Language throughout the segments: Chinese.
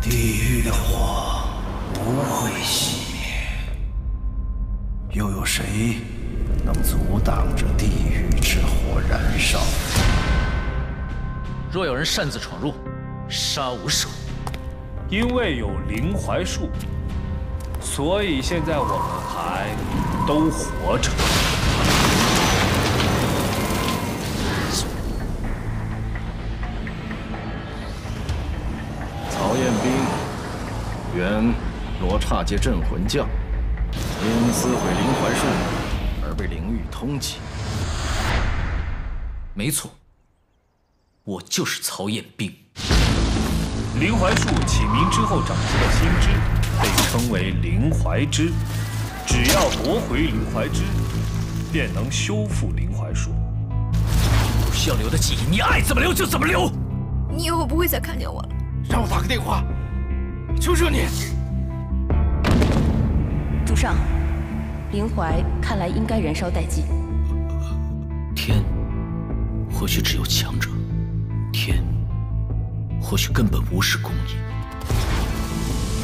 地狱的火不会熄灭，又有谁能阻挡着地狱之火燃烧？若有人擅自闯入，杀无赦。因为有灵槐树，所以现在我们还都活着。曹彦兵，原罗刹界镇魂将，因撕毁灵槐树而被灵域通缉。没错，我就是曹彦兵。灵槐树起名之后长出的新枝，被称为灵槐枝。只要夺回灵槐枝，便能修复灵槐树。不需要留的记忆，你爱怎么留就怎么留。你以后不会再看见我了。让我打个电话，求求你。主上，灵怀看来应该燃烧殆尽。天，或许只有强者。天。或许根本无视公义，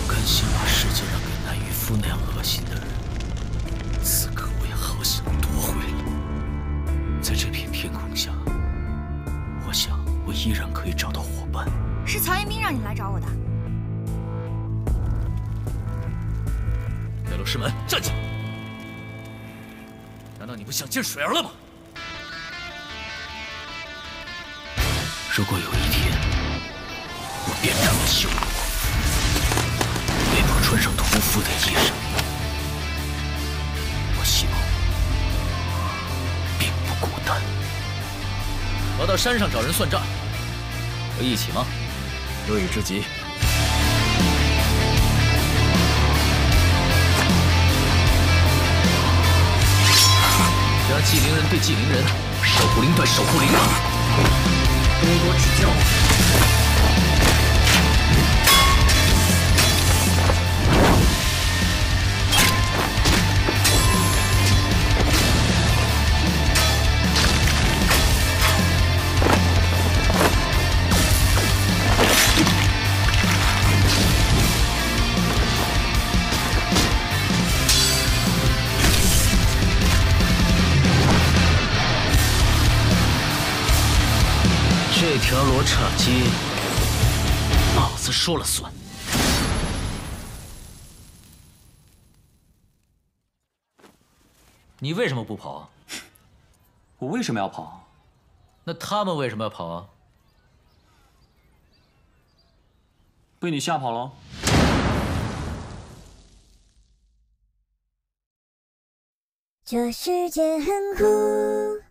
甘心把世界让给南渔夫那样恶心的人。此刻我也好想夺回来。在这片天空下，我想我依然可以找到曹彦兵让你来找我的。北路师门，站起！难道你不想见水儿了吗？如果有一天我……变成了修罗，被迫穿上屠夫的衣裳。我希望并不孤单。我要到山上找人算账，我一起吗？乐意之极。让祭灵人对祭灵人，守护灵对守护灵吧。多多指教。这条罗刹街，老子说了算。你为什么不跑？我为什么要跑？那他们为什么要跑啊？被你吓跑了。这世界很酷。